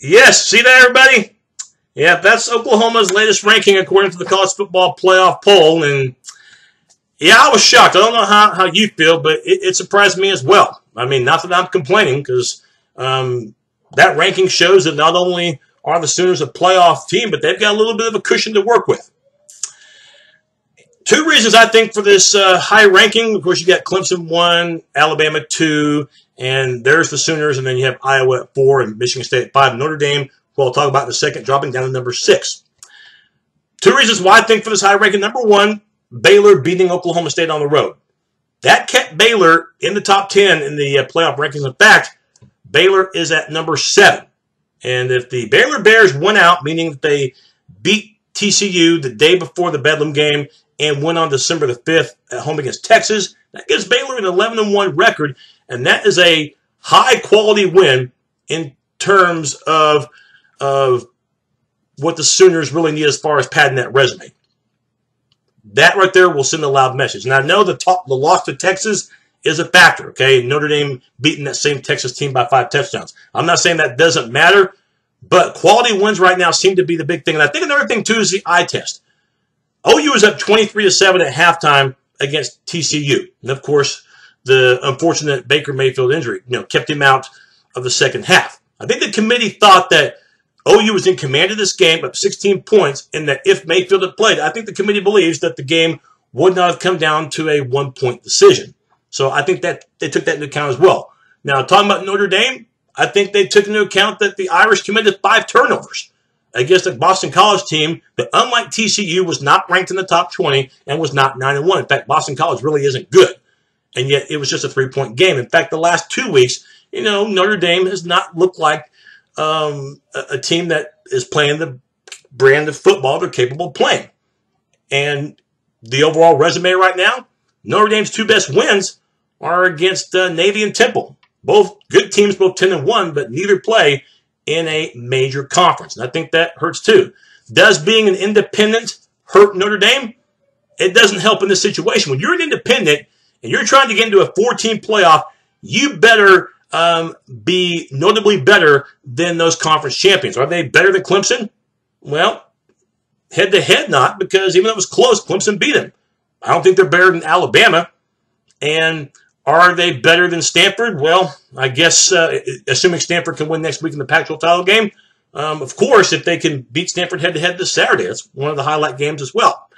Yes, see that, everybody? Yeah, that's Oklahoma's latest ranking according to the college football playoff poll. And yeah, I was shocked. I don't know how, how you feel, but it, it surprised me as well. I mean, not that I'm complaining because um, that ranking shows that not only are the Sooners a playoff team, but they've got a little bit of a cushion to work with. Two reasons I think for this uh, high ranking. Of course, you got Clemson one, Alabama two, and there's the Sooners, and then you have Iowa at four and Michigan State at five. Notre Dame, who I'll talk about in a second, dropping down to number six. Two reasons why I think for this high ranking. Number one, Baylor beating Oklahoma State on the road. That kept Baylor in the top 10 in the uh, playoff rankings. In fact, Baylor is at number seven. And if the Baylor Bears went out, meaning that they beat TCU the day before the Bedlam game and went on December the 5th at home against Texas, that gives Baylor an 11 1 record. And that is a high quality win in terms of, of what the Sooners really need as far as padding that resume. That right there will send a loud message. And I know the top, the loss to Texas is a factor. Okay, Notre Dame beating that same Texas team by five touchdowns. I'm not saying that doesn't matter, but quality wins right now seem to be the big thing. And I think another thing too is the eye test. OU was up 23 to seven at halftime against TCU, and of course the unfortunate Baker Mayfield injury, you know, kept him out of the second half. I think the committee thought that OU was in command of this game, up 16 points, and that if Mayfield had played, I think the committee believes that the game would not have come down to a one point decision. So I think that they took that into account as well. Now, talking about Notre Dame, I think they took into account that the Irish committed five turnovers against a Boston College team that, unlike TCU, was not ranked in the top 20 and was not 9 and 1. In fact, Boston College really isn't good. And yet it was just a three point game. In fact, the last two weeks, you know, Notre Dame has not looked like um, a, a team that is playing the brand of football they're capable of playing. And the overall resume right now, Notre Dame's two best wins are against uh, Navy and Temple. Both good teams, both 10 and 1, but neither play in a major conference. And I think that hurts too. Does being an independent hurt Notre Dame? It doesn't help in this situation. When you're an independent and you're trying to get into a 14 playoff, you better um, be notably better than those conference champions. Are they better than Clemson? Well, head to head, not because even though it was close, Clemson beat them. I don't think they're better than Alabama. And are they better than Stanford? Well, I guess uh, assuming Stanford can win next week in the Pac-12 title game, um, of course, if they can beat Stanford head to head this Saturday, that's one of the highlight games as well.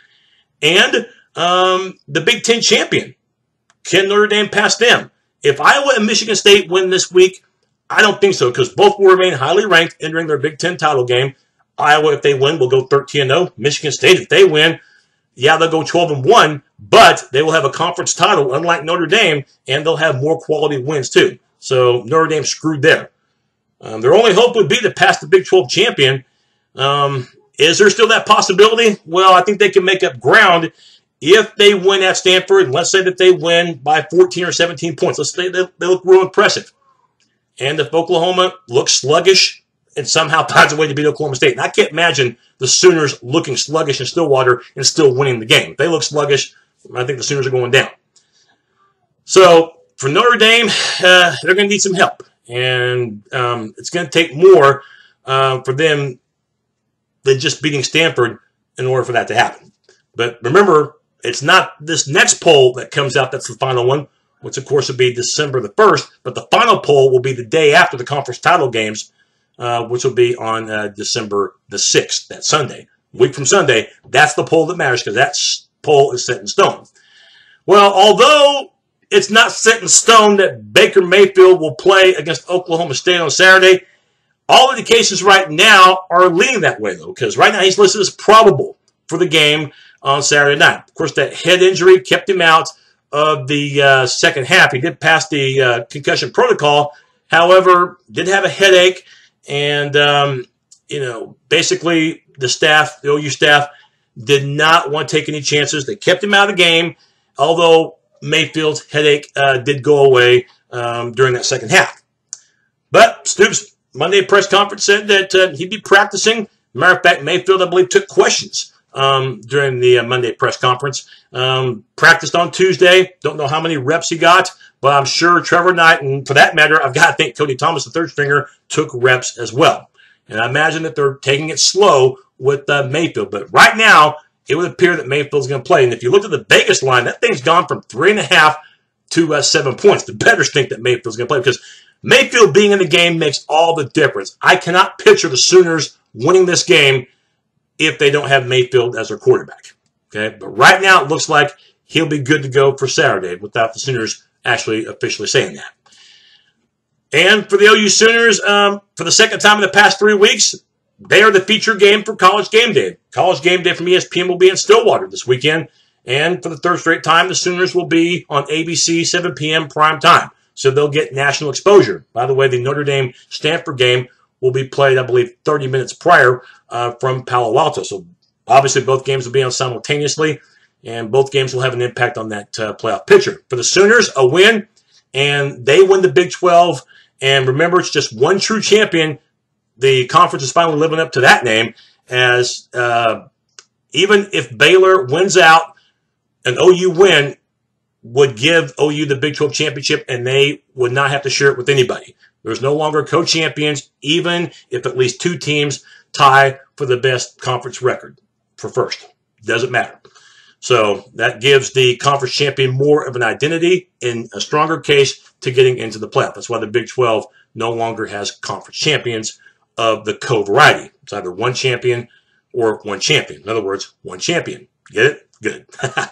And um, the Big Ten champion, can Notre Dame pass them? If Iowa and Michigan State win this week, I don't think so because both will remain highly ranked entering their Big Ten title game. Iowa, if they win, will go 13 0. Michigan State, if they win, yeah, they'll go 12 and 1, but they will have a conference title, unlike Notre Dame, and they'll have more quality wins too. So Notre Dame screwed there. Um, their only hope would be to pass the Big 12 champion. Um, is there still that possibility? Well, I think they can make up ground if they win at Stanford. Let's say that they win by 14 or 17 points. Let's say they, they look real impressive. And if Oklahoma looks sluggish, and somehow finds a way to beat Oklahoma State. And I can't imagine the Sooners looking sluggish in Stillwater and still winning the game. If they look sluggish, I think the Sooners are going down. So for Notre Dame, uh, they're going to need some help. And um, it's going to take more uh, for them than just beating Stanford in order for that to happen. But remember, it's not this next poll that comes out that's the final one, which of course will be December the 1st, but the final poll will be the day after the conference title games uh, which will be on uh, December the 6th, that Sunday. week from Sunday, that's the poll that matters because that poll is set in stone. Well, although it's not set in stone that Baker Mayfield will play against Oklahoma State on Saturday, all indications right now are leaning that way, though, because right now he's listed as probable for the game on Saturday night. Of course, that head injury kept him out of the uh, second half. He did pass the uh, concussion protocol, however, did have a headache and, um, you know, basically the staff, the OU staff, did not want to take any chances. They kept him out of the game, although Mayfield's headache uh, did go away um, during that second half. But Stoops' Monday press conference said that uh, he'd be practicing. Matter of fact, Mayfield, I believe, took questions um, during the uh, Monday press conference. Um, practiced on Tuesday. Don't know how many reps he got. But I'm sure Trevor Knight, and for that matter, I've got to think Cody Thomas, the third stringer, took reps as well. And I imagine that they're taking it slow with uh, Mayfield. But right now, it would appear that Mayfield's going to play. And if you look at the Vegas line, that thing's gone from three and a half to uh, seven points. The bettors think that Mayfield's going to play because Mayfield being in the game makes all the difference. I cannot picture the Sooners winning this game if they don't have Mayfield as their quarterback. Okay, but right now it looks like he'll be good to go for Saturday without the Sooners actually officially saying that. And for the OU Sooners, um, for the second time in the past three weeks, they are the feature game for College Game Day. College Game Day from ESPN will be in Stillwater this weekend. And for the third straight time, the Sooners will be on ABC 7 p.m. prime time. So they'll get national exposure. By the way, the Notre Dame Stanford game will be played, I believe, 30 minutes prior uh, from Palo Alto. So obviously both games will be on simultaneously, and both games will have an impact on that uh, playoff picture. For the Sooners, a win, and they win the Big 12. And remember, it's just one true champion. The conference is finally living up to that name as uh, even if Baylor wins out, an OU win would give OU the Big 12 championship and they would not have to share it with anybody. There's no longer co-champions, even if at least two teams tie for the best conference record for first. Doesn't matter. So that gives the conference champion more of an identity in a stronger case to getting into the playoff. That's why the Big 12 no longer has conference champions of the co-variety. It's either one champion or one champion. In other words, one champion. Get it? Good. All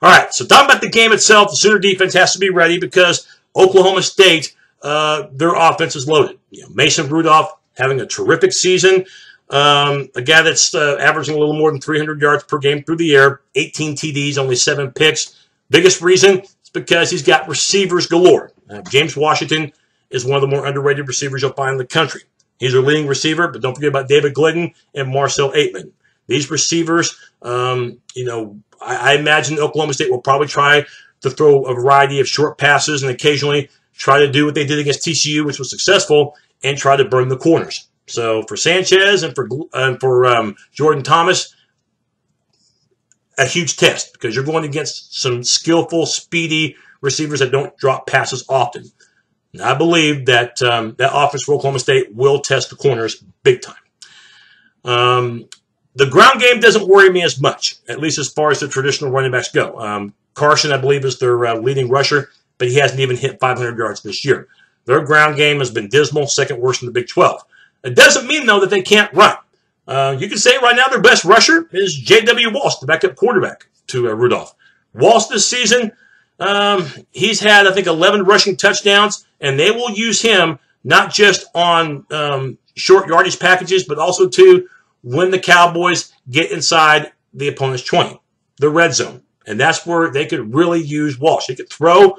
right. So talking about the game itself, the Sooner defense has to be ready because Oklahoma State, uh, their offense is loaded. You know, Mason Rudolph having a terrific season. Um, a guy that's uh, averaging a little more than 300 yards per game through the air, 18 TDs, only seven picks. Biggest reason is because he's got receivers galore. Uh, James Washington is one of the more underrated receivers you'll find in the country. He's our leading receiver, but don't forget about David Glidden and Marcell Ateman. These receivers, um, you know, I, I imagine Oklahoma State will probably try to throw a variety of short passes and occasionally try to do what they did against TCU, which was successful, and try to burn the corners. So for Sanchez and for and for um, Jordan Thomas, a huge test because you're going against some skillful, speedy receivers that don't drop passes often. And I believe that um, that offense for Oklahoma State will test the corners big time. Um, the ground game doesn't worry me as much, at least as far as the traditional running backs go. Um, Carson, I believe, is their uh, leading rusher, but he hasn't even hit 500 yards this year. Their ground game has been dismal, second worst in the Big 12. It doesn't mean, though, that they can't run. Uh, you can say right now their best rusher is J.W. Walsh, the backup quarterback to uh, Rudolph. Walsh this season, um, he's had, I think, 11 rushing touchdowns, and they will use him not just on um, short yardage packages, but also to when the Cowboys get inside the opponent's 20, the red zone. And that's where they could really use Walsh. They could throw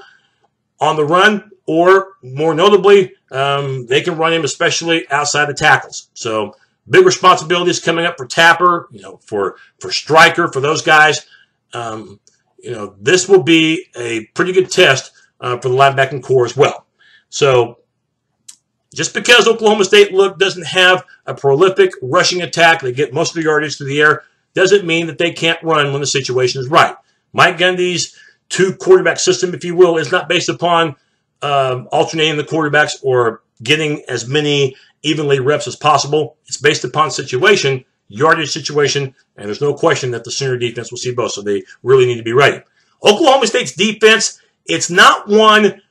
on the run, or more notably, um, they can run him especially outside the tackles. So big responsibilities coming up for Tapper, you know, for for Striker, for those guys. Um, you know, this will be a pretty good test uh, for the linebacking corps as well. So just because Oklahoma State look doesn't have a prolific rushing attack, they get most of the yardage through the air, doesn't mean that they can't run when the situation is right. Mike Gundy's two quarterback system, if you will, is not based upon um, alternating the quarterbacks or getting as many evenly reps as possible. It's based upon situation, yardage situation, and there's no question that the Sooner defense will see both, so they really need to be ready. Oklahoma State's defense, it's not one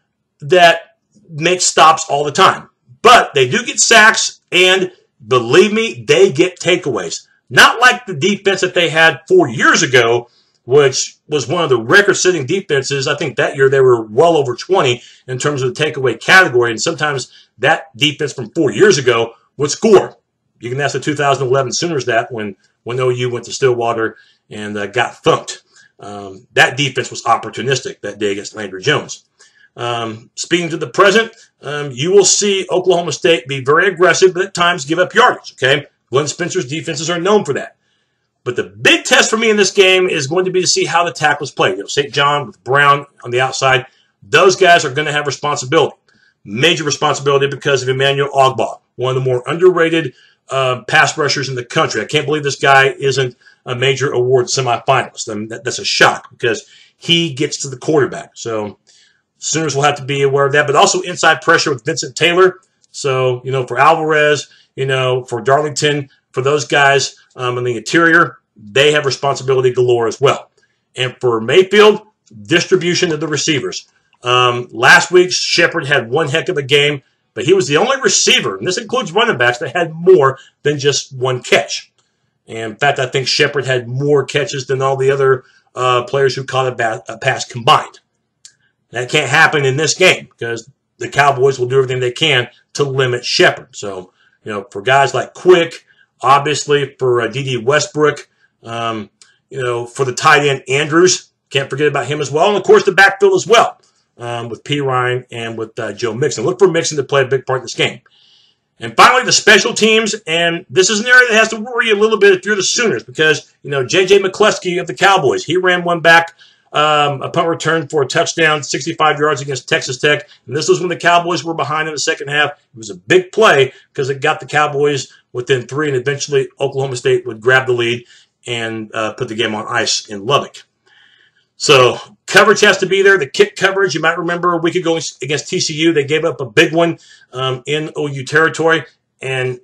that makes stops all the time, but they do get sacks, and believe me, they get takeaways. Not like the defense that they had four years ago, which was one of the record-setting defenses. I think that year they were well over 20 in terms of the takeaway category, and sometimes that defense from four years ago would score. You can ask the 2011 Sooners that when when OU went to Stillwater and uh, got thumped. Um, that defense was opportunistic that day against Landry Jones. Um, speaking to the present, um, you will see Oklahoma State be very aggressive, but at times give up yardage. Okay, Glenn Spencer's defenses are known for that. But the big test for me in this game is going to be to see how the tackles play. You know, St. John with Brown on the outside, those guys are going to have responsibility. Major responsibility because of Emmanuel Ogbah, one of the more underrated uh, pass rushers in the country. I can't believe this guy isn't a major award semifinalist. I mean, that, that's a shock because he gets to the quarterback. So Sooners will have to be aware of that. But also inside pressure with Vincent Taylor. So, you know, for Alvarez, you know, for Darlington, for those guys um, in the interior, they have responsibility galore as well. And for Mayfield, distribution of the receivers. Um, last week, Shepard had one heck of a game, but he was the only receiver, and this includes running backs, that had more than just one catch. And in fact, I think Shepard had more catches than all the other uh, players who caught a, ba- a pass combined. That can't happen in this game because the Cowboys will do everything they can to limit Shepard. So, you know, for guys like Quick, obviously for uh, Dede Westbrook, um, you know, for the tight end Andrews, can't forget about him as well. And of course, the backfield as well um, with Ryan and with uh, Joe Mixon. Look for Mixon to play a big part in this game. And finally, the special teams, and this is an area that has to worry a little bit if you're the Sooners because, you know, J.J. McCleskey of the Cowboys, he ran one back, um, a punt return for a touchdown, 65 yards against Texas Tech. And this was when the Cowboys were behind in the second half. It was a big play because it got the Cowboys within three, and eventually Oklahoma State would grab the lead and uh, put the game on ice in Lubbock. So coverage has to be there. The kick coverage, you might remember a week ago against TCU, they gave up a big one um, in OU territory. And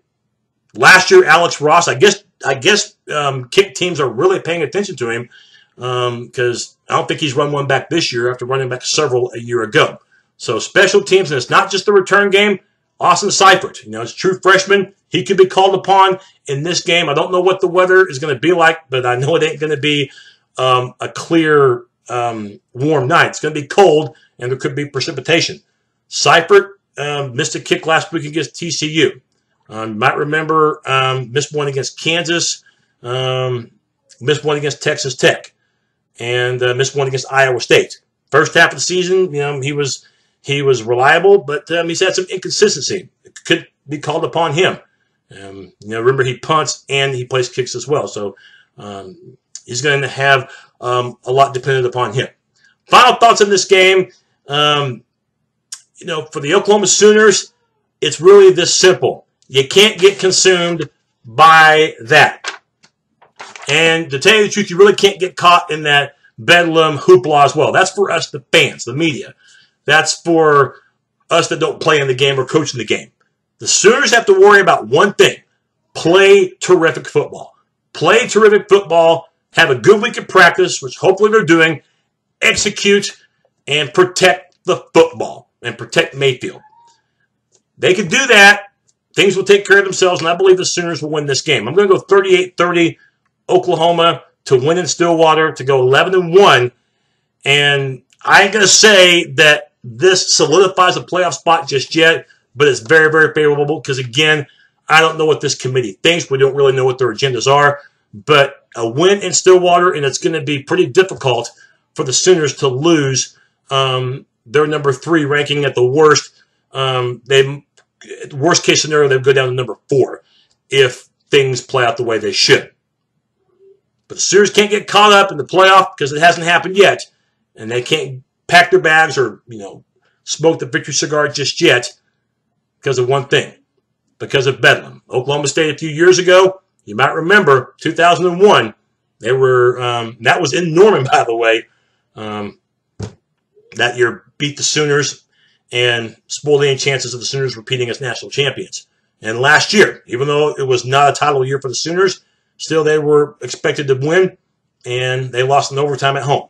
last year, Alex Ross, I guess, I guess um, kick teams are really paying attention to him because um, I don't think he's run one back this year after running back several a year ago. So special teams, and it's not just the return game. Austin Seibert, you know, it's true freshman. He could be called upon in this game. I don't know what the weather is going to be like, but I know it ain't going to be um, a clear, um, warm night. It's going to be cold, and there could be precipitation. Seibert um, missed a kick last week against TCU. Um, you might remember um, missed one against Kansas, um, missed one against Texas Tech, and uh, missed one against Iowa State. First half of the season, you know, he was he was reliable, but um, he's had some inconsistency. It could be called upon him. Um, you know, remember he punts and he plays kicks as well. So um, He's going to have um, a lot dependent upon him. Final thoughts on this game. Um, you know, for the Oklahoma Sooners, it's really this simple. You can't get consumed by that. And to tell you the truth, you really can't get caught in that bedlam hoopla as well. That's for us, the fans, the media. That's for us that don't play in the game or coach in the game. The Sooners have to worry about one thing. Play terrific football. Play terrific football have a good week of practice, which hopefully they're doing, execute, and protect the football and protect Mayfield. They can do that. Things will take care of themselves, and I believe the Sooners will win this game. I'm going to go 38-30 Oklahoma to win in Stillwater to go 11 and 1. And I ain't going to say that this solidifies a playoff spot just yet, but it's very, very favorable because, again, I don't know what this committee thinks. We don't really know what their agendas are. But a win in Stillwater, and it's going to be pretty difficult for the Sooners to lose um, their number three ranking at the worst. Um, they worst case scenario, they go down to number four if things play out the way they should. But the Sooners can't get caught up in the playoff because it hasn't happened yet, and they can't pack their bags or you know smoke the victory cigar just yet because of one thing, because of Bedlam. Oklahoma State a few years ago you might remember 2001. They were um, that was in Norman, by the way. Um, that year beat the Sooners and spoiled any chances of the Sooners repeating as national champions. And last year, even though it was not a title year for the Sooners, still they were expected to win, and they lost in overtime at home.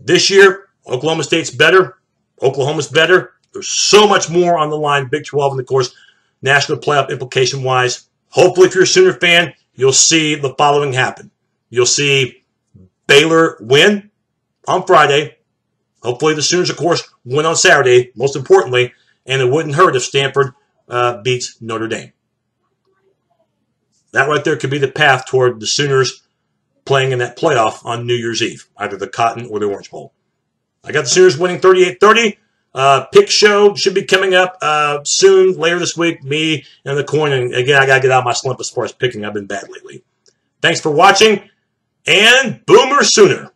This year, Oklahoma State's better. Oklahoma's better. There's so much more on the line, Big 12, and of course, national playoff implication wise. Hopefully, if you're a Sooner fan, you'll see the following happen. You'll see Baylor win on Friday. Hopefully, the Sooners, of course, win on Saturday, most importantly, and it wouldn't hurt if Stanford uh, beats Notre Dame. That right there could be the path toward the Sooners playing in that playoff on New Year's Eve, either the Cotton or the Orange Bowl. I got the Sooners winning 38 30. Uh, pick show should be coming up uh, soon, later this week. Me and the coin. And again, I got to get out of my slump as far as picking. I've been bad lately. Thanks for watching, and Boomer Sooner.